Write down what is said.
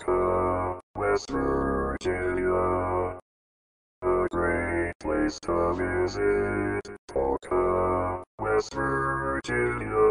Utica, West Virginia. A great place to visit, Utica, West Virginia.